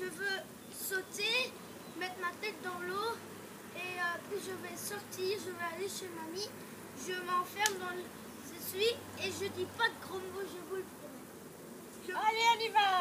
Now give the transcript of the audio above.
je veux sauter, mettre ma tête dans l'eau et euh, puis je vais sortir, je vais aller chez mamie, je m'enferme dans le suis et je dis pas de gros mots, je vous le promets. Allez, on y va